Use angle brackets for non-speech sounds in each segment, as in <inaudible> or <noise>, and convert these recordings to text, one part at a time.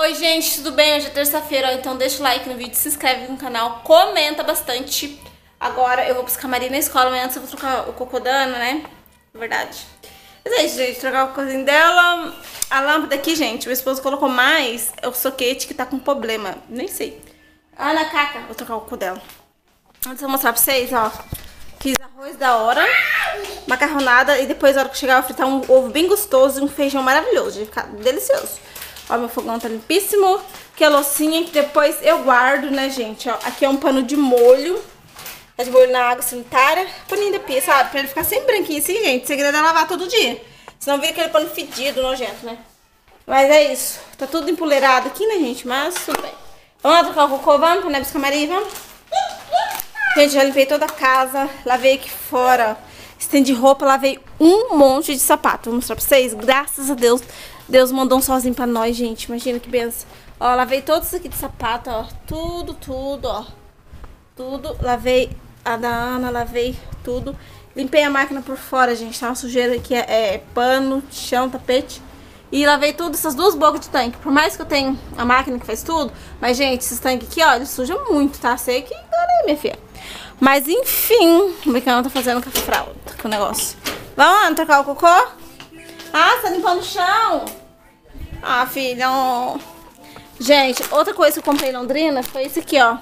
Oi gente, tudo bem? Hoje é terça-feira, então deixa o like no vídeo, se inscreve no canal, comenta bastante. Agora eu vou buscar a Maria na escola, mas antes eu vou trocar o cocô da Ana, né? Verdade. Mas é isso, gente, trocar o cocôzinho dela. A lâmpada aqui, gente, o esposo colocou mais é o soquete que tá com problema, nem sei. Ana Caca, vou trocar o cocô dela. Antes eu vou mostrar pra vocês, ó. Fiz arroz da hora, macarronada e depois, na hora que chegar, eu vou fritar um ovo bem gostoso e um feijão maravilhoso. Vai ficar delicioso. Ó, meu fogão tá limpíssimo. Que é loucinha que depois eu guardo, né, gente? Ó, aqui é um pano de molho. Tá de molho na água sanitária. Paninho da pia, sabe? Pra ele ficar sempre branquinho assim, gente. O segredo é lavar todo dia. Senão vira aquele pano fedido, nojento, né? Mas é isso. Tá tudo empoleirado aqui, né, gente? Mas tudo bem. Vamos lá trocar o cocô? Vamos pra buscar a Maria? Vamos? Gente, já limpei toda a casa. Lavei aqui fora. Estendi roupa, lavei um monte de sapato. Vou mostrar pra vocês. Graças a Deus, Deus mandou um sozinho pra nós, gente. Imagina que benção. Ó, lavei todos aqui de sapato, ó. Tudo, tudo, ó. Tudo. Lavei a da Ana, lavei tudo. Limpei a máquina por fora, gente. Tá uma sujeira aqui, é, é pano, chão, tapete. E lavei tudo, essas duas bocas de tanque. Por mais que eu tenha a máquina que faz tudo, mas, gente, esses tanques aqui, ó, eles sujam muito, tá? Sei que aí, minha filha. Mas, enfim, o Becana tá fazendo com a fralda, com o negócio. Vamos lá, trocar o cocô? Ah, você tá limpando o chão? Ah, filha, ó. Gente, outra coisa que eu comprei em Londrina foi esse aqui, ó.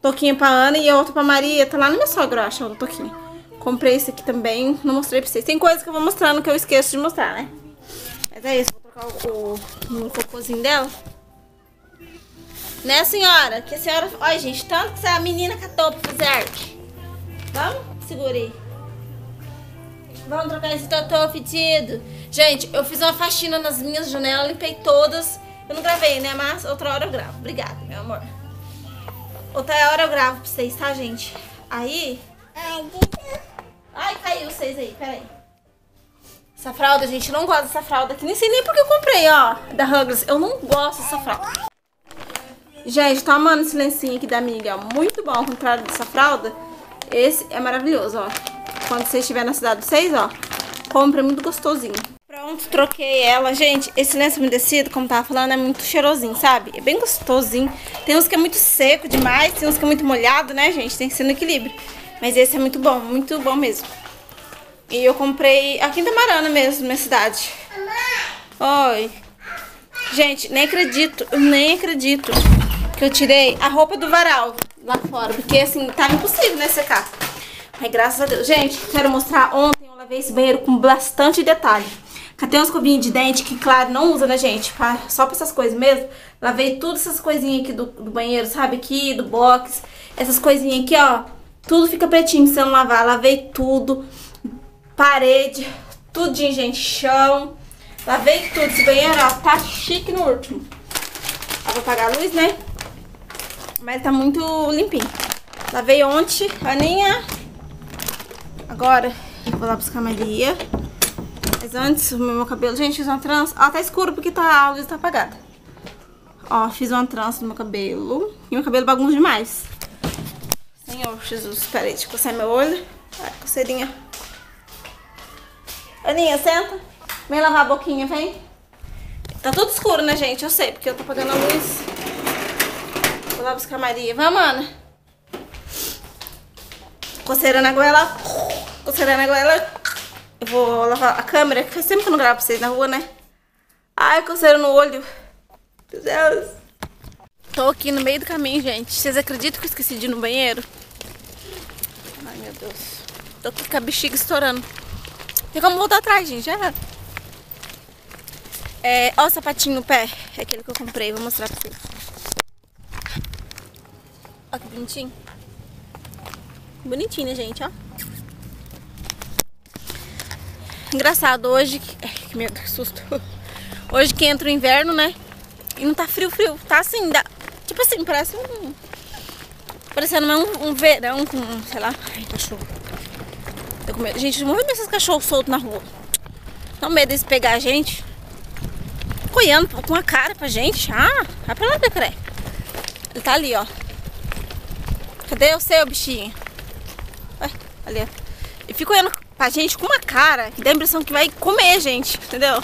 Toquinho pra Ana e outro pra Maria. Tá lá no meu sogro, eu acho, o toquinho. Comprei esse aqui também, não mostrei pra vocês. Tem coisa que eu vou mostrando que eu esqueço de mostrar, né? Mas é isso, vou trocar o, o, o cocôzinho dela. Né, senhora? Que a senhora... Olha, gente, tanto que a menina catou pra fazer arte. Vamos? Segura aí. Vamos trocar esse totô fedido. Gente, eu fiz uma faxina nas minhas janelas, limpei todas. Eu não gravei, né? Mas outra hora eu gravo. Obrigada, meu amor. Outra hora eu gravo pra vocês, tá, gente? Aí... Ai, caiu vocês aí, peraí. Essa fralda, gente, eu não gosto dessa fralda aqui. Nem sei nem porque eu comprei, ó, da Huggles. Eu não gosto dessa fralda. Gente, tá amando esse lencinho aqui da amiga, ó. Muito bom, ao contrário dessa fralda. Esse é maravilhoso, ó. Quando você estiver na cidade de vocês, ó. Compra, é muito gostosinho. Pronto, troquei ela. Gente, esse lenço umedecido, como tava falando, é muito cheirosinho, sabe? É bem gostosinho. Tem uns que é muito seco demais, tem uns que é muito molhado, né, gente? Tem que ser no equilíbrio. Mas esse é muito bom, muito bom mesmo. E eu comprei aqui em Tamarana mesmo, minha cidade. Oi. Gente, nem acredito, nem acredito que eu tirei a roupa do varal lá fora. Porque, assim, tava impossível, né, secar. Mas, graças a Deus. Gente, quero mostrar. Ontem eu lavei esse banheiro com bastante detalhe. Catei umas escovinhas de dente que, claro, não usa, né, gente? Pra, só pra essas coisas mesmo. Lavei todas essas coisinhas aqui do, do banheiro, sabe? Aqui, do box. Essas coisinhas aqui, ó. Tudo fica pretinho se eu não lavar. Lavei tudo. Parede. Tudinho, gente. Chão. Lavei tudo. Esse banheiro, ó, tá chique no último. Eu vou apagar a luz, né? Mas tá muito limpinho. Lavei ontem, Aninha. Agora, vou lá buscar a Maria. Mas antes, o meu cabelo... Gente, fiz uma trança. Ó, tá escuro porque tá, a luz tá apagada. Ó, fiz uma trança no meu cabelo. E meu cabelo bagunça demais. Senhor Jesus, peraí, deixa eu coçar meu olho. Ai, coceirinha. Aninha, senta. Vem lavar a boquinha, vem. Tá tudo escuro, né, gente? Eu sei, porque eu tô apagando a luz. Vou lá buscar a Maria. Vamos, Ana. Coceira na goela. Coceira na goela. Eu vou lavar a câmera, que faz tempo que eu não gravo pra vocês na rua, né? Ai, coceira no olho. Meu Deus. Tô aqui no meio do caminho, gente. Vocês acreditam que eu esqueci de ir no banheiro? Ai, meu Deus. Tô aqui com a bexiga estourando. Tem como voltar atrás, gente. Já. É, ó o sapatinho no pé. É aquele que eu comprei. Vou mostrar pra vocês. Ó que bonitinho. Bonitinho, né, gente? Ó. Engraçado, hoje... Ai, que medo, que susto. Hoje que entra o inverno, né? E não tá frio, frio. Tá assim, dá... Tipo assim, parece um... Parecendo um, um verão com, sei lá... Ai, cachorro. Tô com medo. Gente, não vou ver esses cachorros soltos na rua. Com medo deles pegar a gente. Coiando com a cara pra gente. Ah, vai pra lá, Becré. Ele tá ali, ó. Cadê o seu bichinho? Ué, ali, ó. Ele fica olhando pra gente com uma cara que dá a impressão que vai comer gente, entendeu?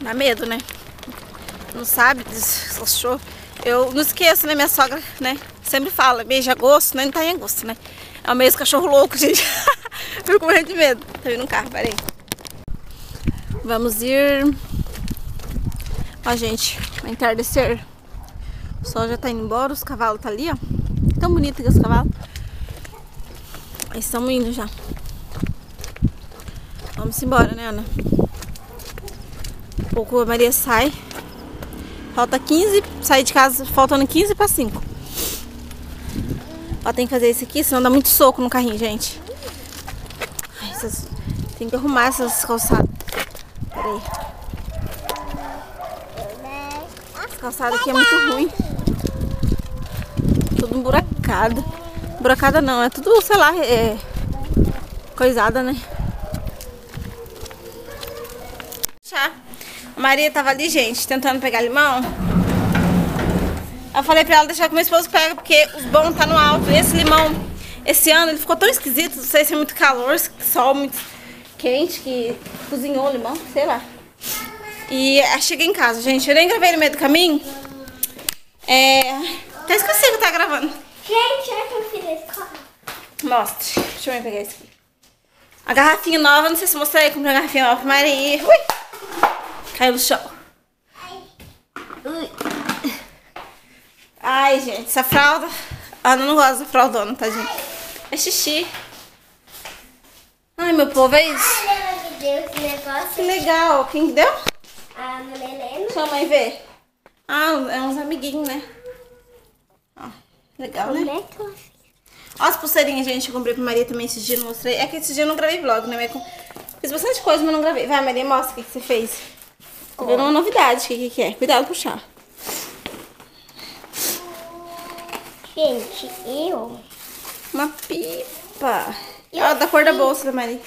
Dá medo, né? não sabe, achou. Eu não esqueço, né? Minha sogra, né? Sempre fala, mês de agosto, né? Não tá em agosto, né? É o mês cachorro louco, <laughs> gente. Fico morrendo de medo. Tá vindo um carro, peraí. Vamos ir... Ó, gente, vai entardecer. O sol já tá indo embora, os cavalos tá ali, ó. Tão bonito que os cavalos. Estamos indo já. Vamos embora, né, Ana? pouco a Maria sai. Falta 15, sair de casa faltando 15 para 5. Ó, tem que fazer isso aqui, senão dá muito soco no carrinho, gente. Ai, essas... Tem que arrumar essas calçadas. Pera aí. Essa calçada aqui é muito ruim. Tudo emburacado. Buracada não, é tudo, sei lá, é... Coisada, né? Maria tava ali, gente, tentando pegar limão. Eu falei pra ela deixar que meu esposo pega, porque os bons tá no alto. E esse limão, esse ano, ele ficou tão esquisito. Não sei se é muito calor, sol muito quente, que cozinhou o limão, sei lá. E eu cheguei em casa, gente. Eu nem gravei no meio do caminho. É... Até esqueci que tá gravando. Gente, olha que eu fiz a escola. Mostre. Deixa eu pegar isso aqui. A garrafinha nova, não sei se mostrei, comprei uma garrafinha nova pra Maria. Ui! Caiu no chão. Ui. Ai, gente, essa fralda... Ah, não gosto da fraldona, tadinha. É xixi. Ai, meu povo, é isso. Ai, deu esse negócio. Que legal. Quem que deu? A Helena. Sua mãe ver. Ah, é uns amiguinhos, né? Ó, legal, né? Como é que fez? Ó as pulseirinhas, gente, eu comprei pra Maria também esses dias, não mostrei. É que esses dias eu não gravei vlog, né? Fiz bastante coisa, mas não gravei. Vai, Maria, mostra o que, que você fez. Tô vendo uma novidade, o que, que, é? Cuidado com o chá. Gente, eu... Uma pipa. Ó, da cor da bolsa da Maria.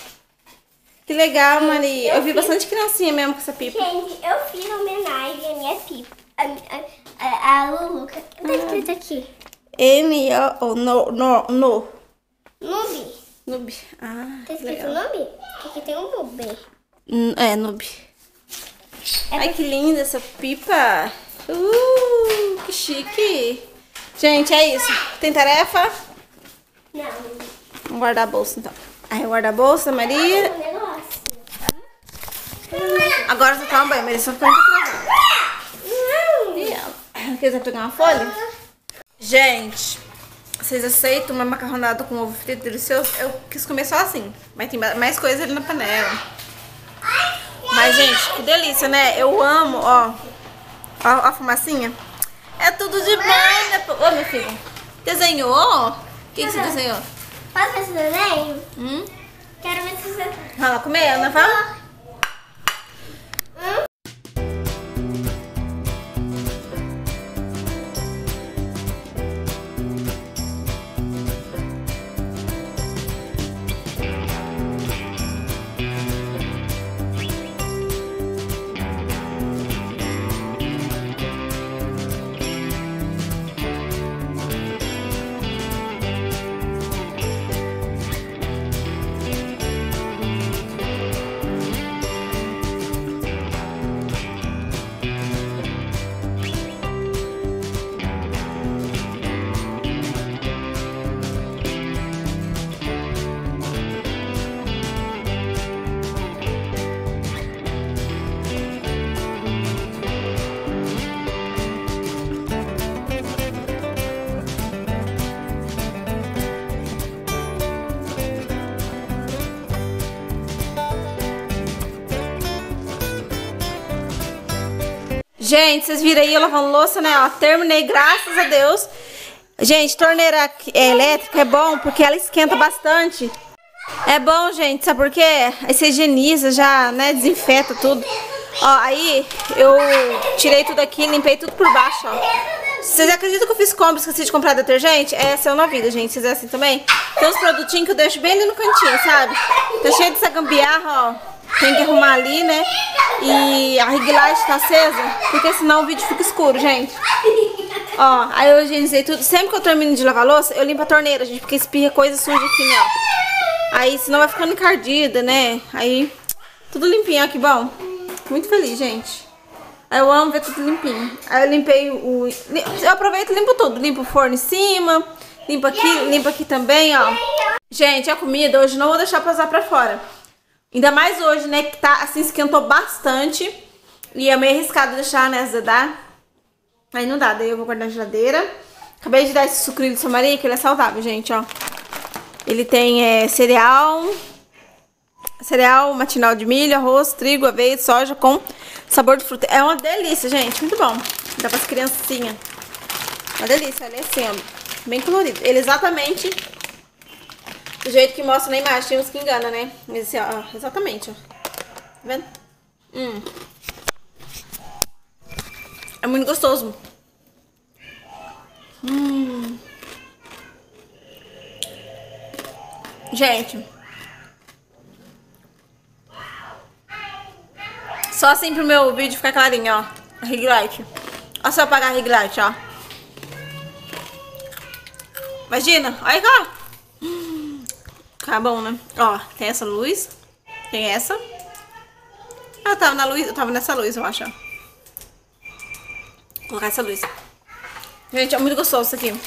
Que legal, Maria. Eu, eu vi fiz- bastante criancinha mesmo com essa pipa. Gente, eu fiz homenagem à minha pipa. A, a, a, a Lulu. Tá escrito aqui. N, O, o, no, no, no. Nubi. Noob. Ah, Tá escrito legal. Nubi? Aqui tem um. Hum, É, noob. É Ai, que linda essa pipa. Uh, que chique. Gente, é isso. Tem tarefa? Não. Vamos guardar a bolsa, então. Aí, guarda a bolsa, Maria. Um negócio. Agora você toma banho, Maria. Só fica muito. Não. E ela? Quiser pegar uma folha? Gente, vocês aceitam uma macarronada com ovo frito delicioso? Eu quis comer só assim, mas tem mais coisa ali na panela. Mas, gente, que delícia, né? Eu amo, ó. Ó a fumacinha. É tudo de bom, né? Ô, meu filho. Desenhou? O que, que você desenhou? Posso ver esse desenho? Hum? Quero ver se você... Vai lá comer, Ana? Vai? Gente, vocês viram aí eu lavando louça, né? Ó, terminei, graças a Deus. Gente, torneira é, elétrica é bom porque ela esquenta bastante. É bom, gente, sabe por quê? Aí você higieniza, já, né, desinfeta tudo. Ó, aí eu tirei tudo aqui, limpei tudo por baixo, ó. Vocês acreditam que eu fiz compra, esqueci de comprar detergente? Essa é uma vida, gente. Vocês é assim também? Tem uns produtinhos que eu deixo bem ali no cantinho, sabe? Tá cheio dessa gambiarra, ó. Tem que arrumar ali, né? E a ring light tá acesa, porque senão o vídeo fica escuro, gente. Ó, aí eu higienizei tudo. Sempre que eu termino de lavar louça, eu limpo a torneira, gente, porque espirra coisa suja aqui, né? Aí senão vai ficando encardida, né? Aí, tudo limpinho, ó, que bom. Muito feliz, gente. Eu amo ver tudo limpinho. Aí eu limpei o... Eu aproveito e limpo tudo. Limpo o forno em cima, limpo aqui, limpo aqui também, ó. Gente, a comida hoje não vou deixar pra usar pra fora. Ainda mais hoje, né, que tá, assim, esquentou bastante. E é meio arriscado deixar, né, azedar. Aí não dá, daí eu vou guardar na geladeira. Acabei de dar esse sucrilho de Samaria, que ele é saudável, gente, ó. Ele tem é, cereal, cereal matinal de milho, arroz, trigo, aveia, soja com sabor de fruta. É uma delícia, gente, muito bom. Dá para as criancinhas. Uma delícia, ele é assim, ó, bem colorido. Ele é exatamente do jeito que mostra na imagem. Tem uns que engana, né? Mas assim, ó, exatamente, ó. Tá vendo? Hum. É muito gostoso. Hum. Gente. Só assim pro meu vídeo ficar clarinho, ó. A ring light. Olha só apagar a ring light, ó. Imagina, olha cá. Tá bom, né? Ó, tem essa luz. Tem essa. Ah, tava na luz, eu tava nessa luz, eu acho, ó. Vou colocar essa luz. Gente, é muito gostoso isso aqui.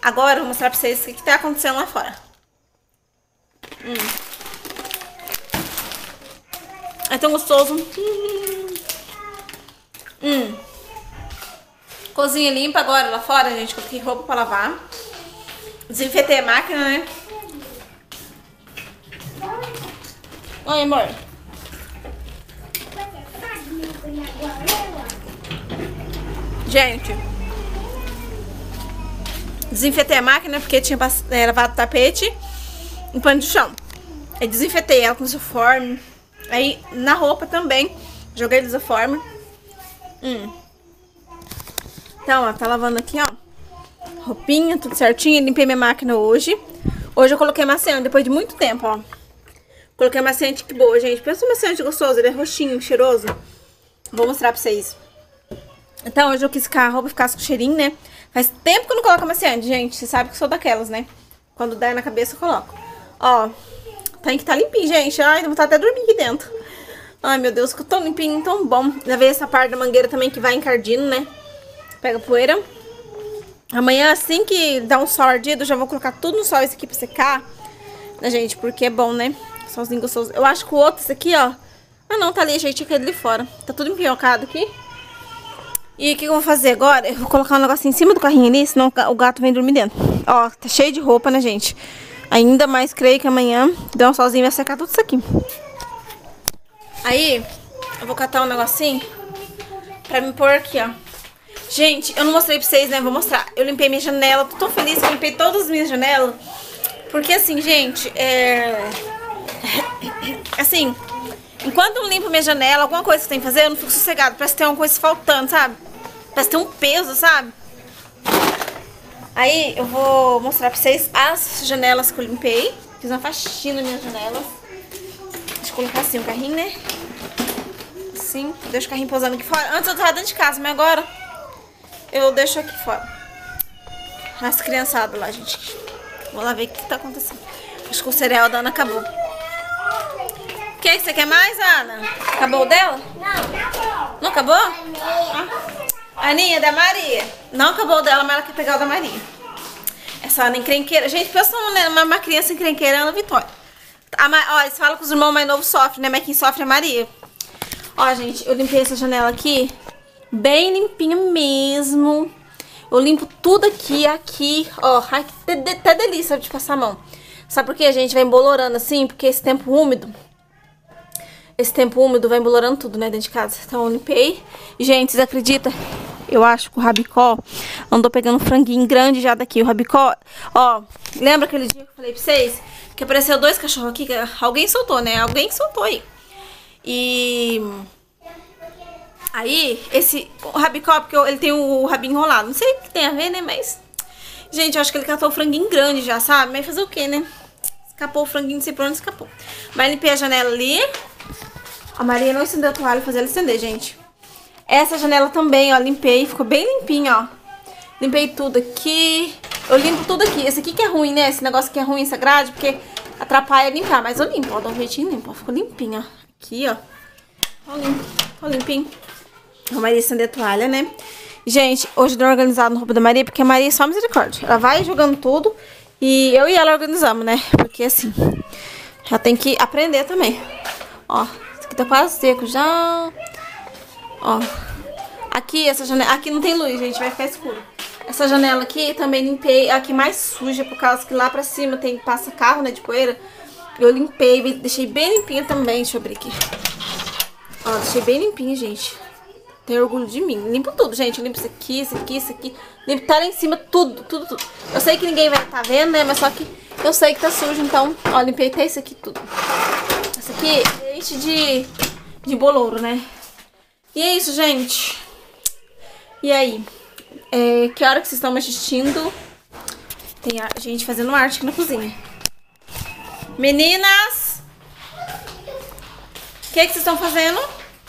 Agora eu vou mostrar pra vocês o que, que tá acontecendo lá fora. Hum. É tão gostoso. Hum. Cozinha limpa agora lá fora, gente. Coloquei roupa pra lavar. Desinfetei a máquina, né? Oi, amor. Gente. Desinfetei a máquina porque tinha é, lavado o tapete em pano de chão. Aí desinfetei ela com isoforme. Aí na roupa também. Joguei isoforme. Hum. Então, ó, tá lavando aqui, ó. Roupinha, tudo certinho. Limpei minha máquina hoje. Hoje eu coloquei maciante, depois de muito tempo, ó. Coloquei maciante que boa, gente. Pensa um maciante gostoso, ele é roxinho, cheiroso. Vou mostrar pra vocês. Então, hoje eu quis que a roupa ficasse com cheirinho, né? Faz tempo que eu não coloco maciante, gente. Você sabe que sou daquelas, né? Quando der na cabeça, eu coloco. Ó, tem que tá limpinho, gente. Ai, vou estar até dormir aqui dentro. Ai, meu Deus, ficou tão limpinho, tão bom. Já veio essa parte da mangueira também que vai encardino, né? Pega poeira. Amanhã, assim que dá um sol ardido, já vou colocar tudo no sol esse aqui pra secar. Né, gente? Porque é bom, né? Solzinho gostoso. Eu acho que o outro, esse aqui, ó. Ah, não, tá ali, gente. Aquele ali fora. Tá tudo empinhocado aqui. E o que eu vou fazer agora? Eu vou colocar um negocinho em cima do carrinho ali, senão o gato vem dormir dentro. Ó, tá cheio de roupa, né, gente? Ainda mais creio que amanhã, deu um solzinho, vai secar tudo isso aqui. Aí, eu vou catar um negocinho pra me pôr aqui, ó. Gente, eu não mostrei pra vocês, né? Vou mostrar. Eu limpei minha janela, tô tão feliz que eu limpei todas as minhas janelas. Porque assim, gente, é... Assim, enquanto eu limpo minha janela, alguma coisa que tem que fazer, eu não fico sossegada. Parece que tem uma coisa faltando, sabe? Parece que tem um peso, sabe? Aí eu vou mostrar pra vocês as janelas que eu limpei. Fiz uma faxina nas minhas janelas. Deixa eu colocar assim o carrinho, né? Assim, deixo o carrinho pousando aqui fora. Antes eu tava dentro de casa, mas agora eu deixo aqui fora. As criançadas lá, gente. Vou lá ver o que tá acontecendo. Acho que o cereal da Ana acabou. Que, você quer mais, Ana? Acabou o dela? Não, acabou. Não acabou? Ah. Aninha, da Maria. Não acabou o dela, mas ela quer pegar o da Maria. Essa Ana encrenqueira. Gente, pensa numa uma criança encrenqueira, Ana Vitória. A, ó, eles falam que os irmãos mais novos sofrem, né? Mas quem sofre é a Maria. Ó, gente, eu limpei essa janela aqui. Bem limpinha mesmo. Eu limpo tudo aqui, aqui, ó. Ai, até delícia de passar a mão. Sabe por que a gente vai embolorando assim? Porque esse tempo úmido, esse tempo úmido vai embolorando tudo, né, dentro de casa. Então eu limpei. Gente, vocês acreditam? Eu acho que o rabicó andou pegando um franguinho grande já daqui. O rabicó, ó, lembra aquele dia que eu falei pra vocês? Que apareceu dois cachorros aqui, alguém soltou, né? Alguém soltou aí. E... Aí, esse o rabicó, porque ele tem o rabinho enrolado. Não sei o que tem a ver, né? Mas... Gente, eu acho que ele catou o franguinho grande já, sabe? Mas fazer o quê, né? Escapou o franguinho, pra onde escapou. Vai limpar a janela ali. A Maria não estendeu a toalha, fazer ela estender, gente. Essa janela também, ó, limpei. Ficou bem limpinha, ó. Limpei tudo aqui. Eu limpo tudo aqui. Esse aqui que é ruim, né? Esse negócio que é ruim, essa grade, porque atrapalha limpar. Mas eu limpo, ó. Dá um jeitinho limpo, ó. Ficou limpinha. Aqui, ó. Ó limpo. Ó limpinho. A Maria estender a toalha, né? Gente, hoje deu organizado no roupa da Maria, porque a Maria é só misericórdia. Ela vai jogando tudo e eu e ela organizamos, né? Porque assim, já tem que aprender também. Ó, isso aqui tá quase seco já. Ó. Aqui, essa janela. Aqui não tem luz, gente, vai ficar escuro. Essa janela aqui também limpei. Aqui mais suja, por causa que lá pra cima tem passa carro, né, de poeira. Eu limpei, deixei bem limpinha também. Deixa eu abrir aqui. Ó, deixei bem limpinha, gente. Tem orgulho de mim. Limpo tudo, gente. limpo isso aqui, isso aqui, isso aqui. Tá lá em cima, tudo, tudo, tudo. Eu sei que ninguém vai estar tá vendo, né? Mas só que eu sei que tá sujo, então, ó, limpei até isso aqui tudo. Isso aqui é de, de bolouro, né? E é isso, gente. E aí? É, que hora que vocês estão me assistindo? Tem a gente fazendo arte aqui na cozinha. Meninas! O que, que vocês estão fazendo?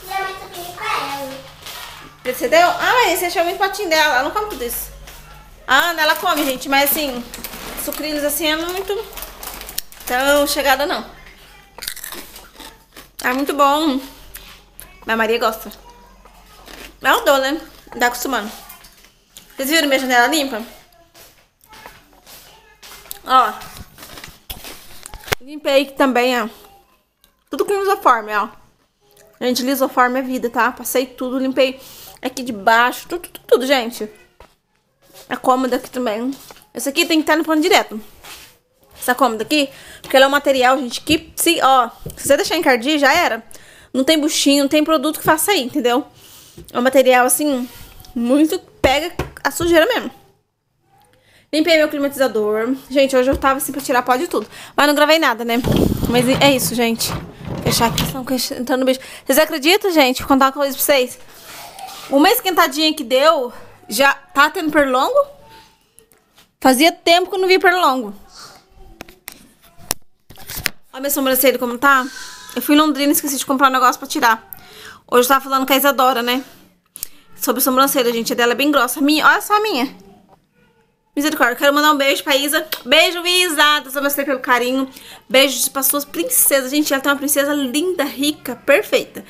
Minha mãe tá pra ela. Deu? Ah, mas você achou muito potinho dela. Ela não come tudo isso. Ah, ela come, gente. Mas assim, sucrilhos assim é muito tão chegada, não. É muito bom. Minha Maria gosta. Não dou, né? Dá acostumando. Vocês viram minha janela limpa? Ó. Limpei aqui também, ó. Tudo com lisoforme, ó. Gente, lisoforme é vida, tá? Passei tudo, limpei aqui de baixo, tudo, tudo, tudo, gente. A cômoda aqui também. Essa aqui tem que estar no pano direto. Essa cômoda aqui, porque ela é um material, gente, que se, ó, se você deixar encardir, já era. Não tem buchinho, não tem produto que faça aí, entendeu? É um material, assim, muito pega a sujeira mesmo. Limpei meu climatizador. Gente, hoje eu tava assim pra tirar pó de tudo. Mas não gravei nada, né? Mas é isso, gente. Fechar aqui, estão entrando no beijo. Vocês acreditam, gente? Vou contar uma coisa pra vocês. Uma esquentadinha que deu, já tá tendo perlongo? Fazia tempo que eu não vi perlongo. Olha minha sobrancelha como tá. Eu fui em Londrina e esqueci de comprar um negócio pra tirar. Hoje eu tava falando com a Isadora, né? Sobre sobrancelha, gente. A dela é bem grossa. A minha, olha só a minha. Misericórdia. Quero mandar um beijo pra Isa. Beijo, Isa. Deus abençoe pelo carinho. Beijo pra suas princesas. Gente, ela tem uma princesa linda, rica, perfeita.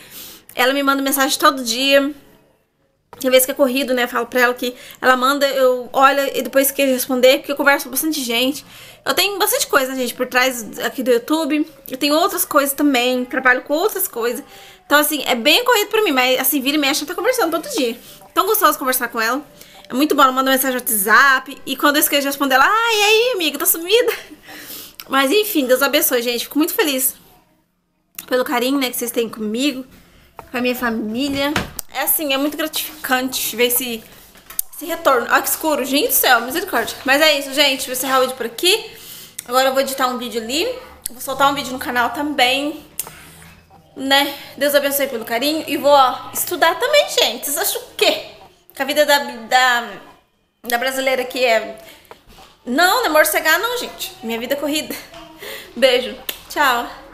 Ela me manda mensagem todo dia. Tem vez que é corrido, né? Eu falo pra ela que ela manda, eu olho e depois que responder, porque eu converso com bastante gente. Eu tenho bastante coisa, gente, por trás aqui do YouTube. Eu tenho outras coisas também, trabalho com outras coisas. Então, assim, é bem corrido pra mim, mas assim, vira e mexe, tá conversando todo dia. Tão gostoso conversar com ela. É muito bom, ela manda mensagem no WhatsApp. E quando eu esqueço responder, ela, ah, e aí, amiga, tá sumida? <laughs> Mas enfim, Deus abençoe, gente. Fico muito feliz pelo carinho, né, que vocês têm comigo, com a minha família é assim, é muito gratificante ver esse, esse retorno. Olha que escuro, gente do céu, misericórdia. Mas é isso, gente, vou encerrar o vídeo por aqui. Agora eu vou editar um vídeo ali, vou soltar um vídeo no canal também, né? Deus abençoe pelo carinho. E vou ó, estudar também, gente. Vocês acham o quê? Que a vida da, da, da brasileira aqui é... Não, não é morcegar não, gente. Minha vida é corrida. <laughs> Beijo. Tchau.